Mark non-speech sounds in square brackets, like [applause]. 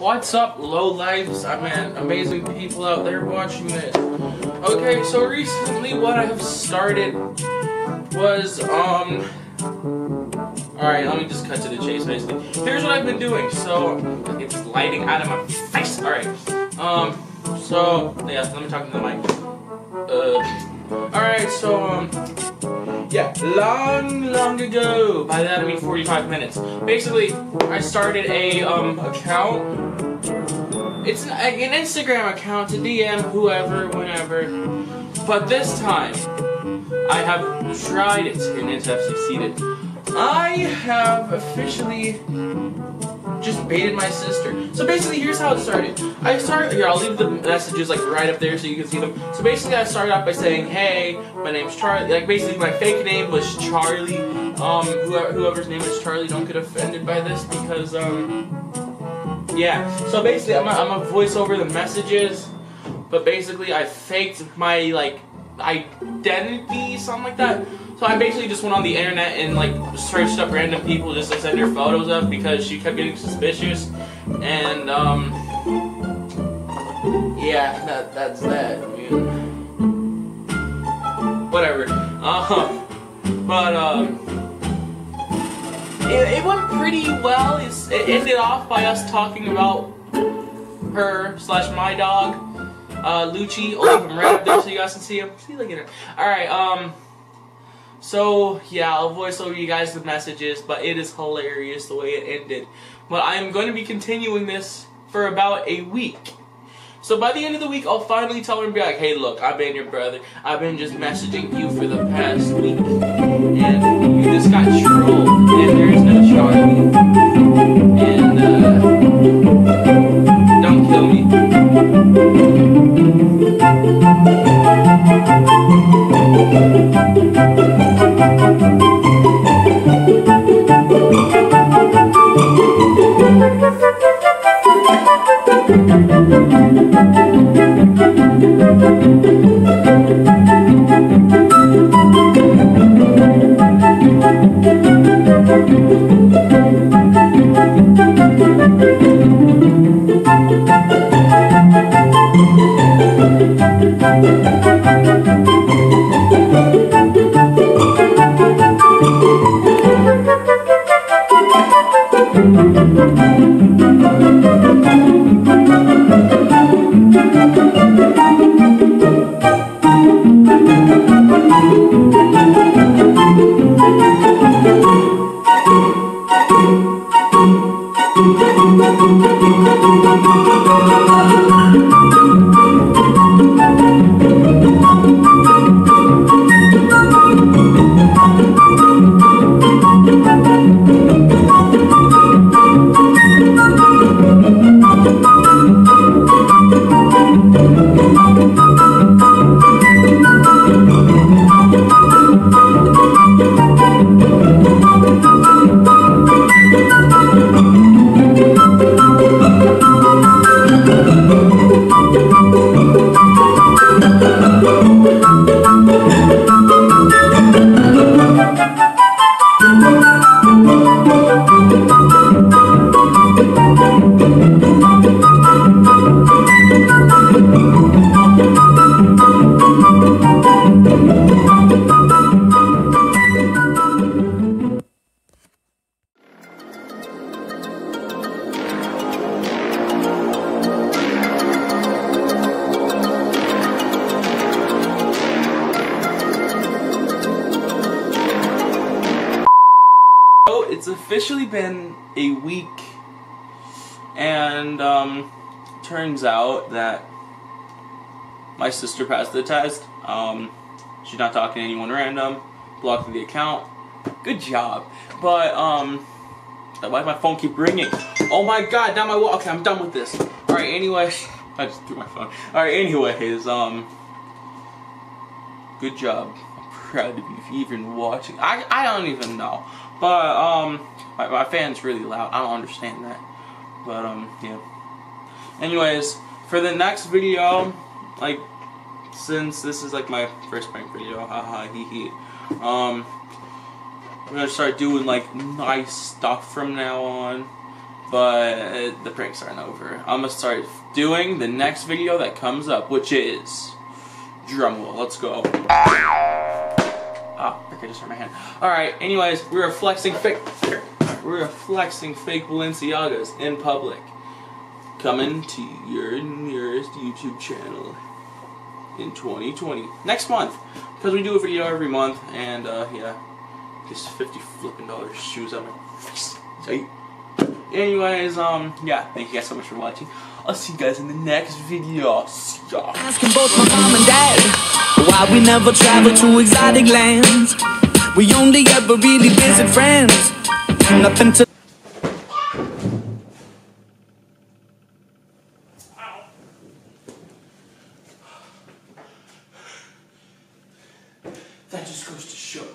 What's up, low lives? I mean, amazing people out there watching it. Okay, so recently what I have started was, um, alright, let me just cut to the chase, basically. Here's what I've been doing. So, it's lighting out of my face. Alright, um, so, yeah, let me talk to the mic. Uh, alright, so, um, yeah, long, long ago. By that I mean 45 minutes. Basically, I started a um account. It's an, Instagram account to DM whoever, whenever. But this time, I have tried it and it has succeeded. I have officially just baited my sister. So basically, here's how it started. I started here. I'll leave the messages like right up there so you can see them. So basically, I started off by saying, "Hey, my name's Charlie." Like basically, my fake name was Charlie. Um, whoever, whoever's name is Charlie, don't get offended by this because um, yeah. So basically, I'm a, I'm a voice over the messages, but basically, I faked my like identity, something like that. So I basically just went on the internet and like searched up random people just to send her photos of because she kept getting suspicious. And um yeah, that that's that. Whatever. Um but um it, it went pretty well. It's, it ended off by us talking about her slash my dog, uh, Lucci. I'll right up there so you guys can see him. See, at him. All right. Um. So yeah, I'll voice over you guys the messages, but it is hilarious the way it ended. But I'm going to be continuing this for about a week. So by the end of the week, I'll finally tell her and be like, hey, look, I've been your brother. I've been just messaging you for the past week. And you just got trolled. And there is no Charlie. So it's officially been a week, and um, turns out that my sister passed the test. Um, she's not talking to anyone random. Blocked the account. Good job. But um, why does my phone keep ringing? Oh my god! Now my wa- okay. I'm done with this. All right. Anyway, [laughs] I just threw my phone. All right. Anyways, um, good job. Proud to be even watching. I I don't even know. But um, my, my fan's really loud. I don't understand that. But um, yeah. Anyways, for the next video, like, since this is like my first prank video, haha, [laughs] hee hee. Um, I'm gonna start doing like nice stuff from now on. but the pranks aren't over. I'm gonna start doing the next video that comes up, which is drum roll. Let's go. Ah, okay, just hurt my hand. All right. Anyways, we are flexing fake. We are flexing fake Balenciagas in public. Coming to your nearest YouTube channel in 2020 next month because we do a video every month and uh, yeah, this 50 flipping dollars shoes on my face. Anyways, um, yeah, thank you guys so much for watching. I'll see you guys in the next video. See ya. Why we never travel to exotic lands We only ever really visit friends Nothing to That just goes to show.